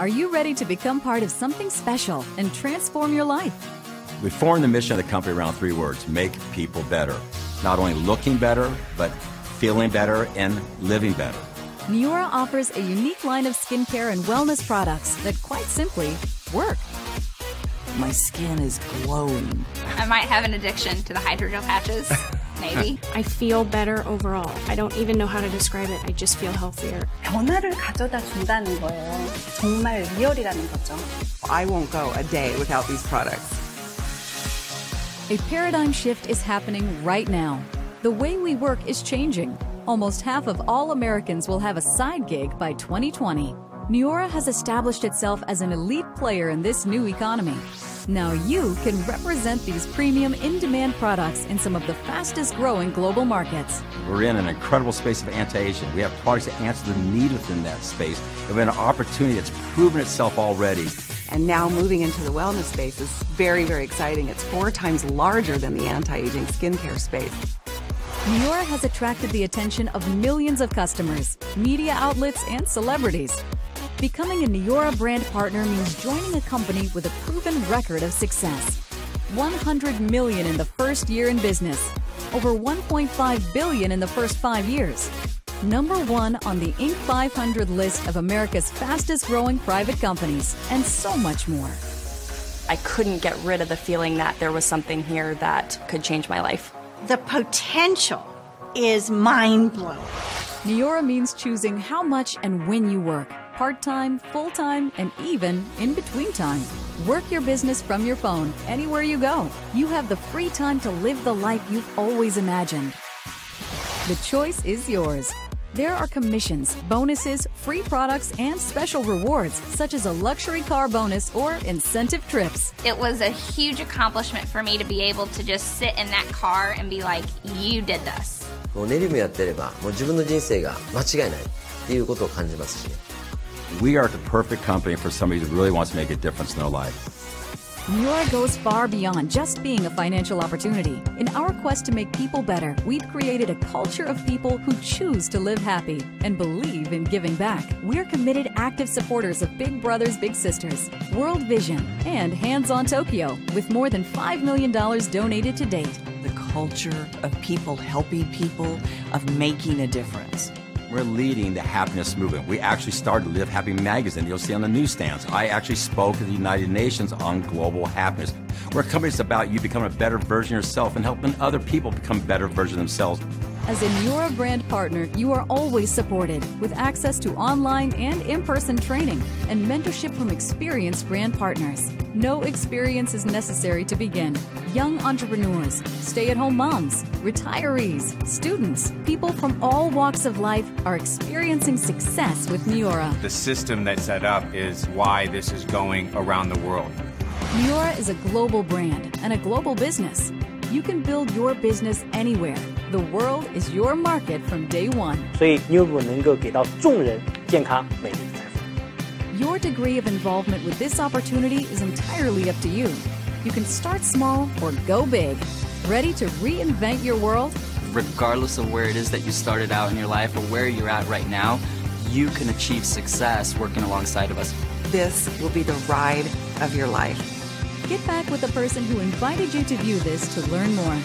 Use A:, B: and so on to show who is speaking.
A: Are you ready to become part of something special and transform your life?
B: We formed the mission of the company around three words make people better. Not only looking better, but feeling better and living better.
A: Neora offers a unique line of skincare and wellness products that quite simply work.
C: My skin is glowing.
D: I might have an addiction to the hydrogel patches. Maybe.
E: I feel better overall. I don't even know how to describe it. I just feel healthier.
F: 변화를 가져다 준다는 거예요. 정말 리얼이라는 거죠.
C: I won't go a day without these products.
A: A paradigm shift is happening right now. The way we work is changing. Almost half of all Americans will have a side gig by 2020. Neora has established itself as an elite player in this new economy. Now you can represent these premium in demand products in some of the fastest growing global markets.
B: We're in an incredible space of anti aging. We have products that answer the need within that space. And we have an opportunity that's proven itself already.
C: And now moving into the wellness space is very, very exciting. It's four times larger than the anti aging skincare space.
A: Neora has attracted the attention of millions of customers, media outlets, and celebrities. Becoming a Neora brand partner means joining a company with a proven record of success. 100 million in the first year in business, over 1.5 billion in the first 5 years. Number 1 on the Inc 500 list of America's fastest growing private companies, and so much more.
G: I couldn't get rid of the feeling that there was something here that could change my life.
H: The potential is mind blowing.
A: Neora means choosing how much and when you work part time, full time, and even in between time. Work your business from your phone anywhere you go. You have the free time to live the life you've always imagined. The choice is yours. There are commissions, bonuses, free products, and special rewards, such as a luxury car bonus or incentive trips.
D: It was a huge accomplishment for me to be able to just sit in that car and be like, you did this.
I: もうネリムやってればもう自分の人生が間違いないっていうことを感じますしね
B: We are the perfect company for somebody who really wants to make a difference in their life.
A: Neora goes far beyond just being a financial opportunity. In our quest to make people better, we've created a culture of people who choose to live happy and believe in giving back. We're committed active supporters of Big Brothers Big Sisters, World Vision, and Hands on Tokyo, with more than $5 million donated to date.
C: The culture of people helping people, of making a difference.
B: We're leading the happiness movement. We actually started Live Happy magazine. You'll see on the newsstands. I actually spoke at the United Nations on global happiness. We're a company that's about you becoming a better version of yourself and helping other people become better versions of themselves.
A: As a Neora brand partner, you are always supported with access to online and in person training and mentorship from experienced brand partners. No experience is necessary to begin. Young entrepreneurs, stay at home moms, retirees, students, people from all walks of life are experiencing success with Neora.
J: The system that's set up is why this is going around the world.
A: Neora is a global brand and a global business. You can build your business anywhere. The world is your market from day one.
K: 所以 New 能够给到众人健康、美丽、财富。
A: Your degree of involvement with this opportunity is entirely up to you. You can start small or go big. Ready to reinvent your world?
L: Regardless of where it is that you started out in your life or where you're at right now, you can achieve success working alongside of us.
C: This will be the ride of your life.
A: Get back with the person who invited you to view this to learn more.